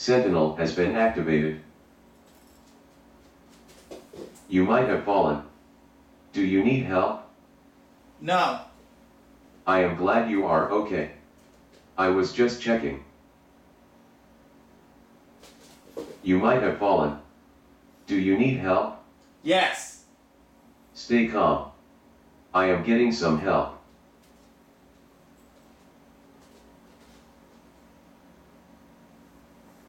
Sentinel has been activated. You might have fallen. Do you need help? No. I am glad you are okay. I was just checking. You might have fallen. Do you need help? Yes. Stay calm. I am getting some help.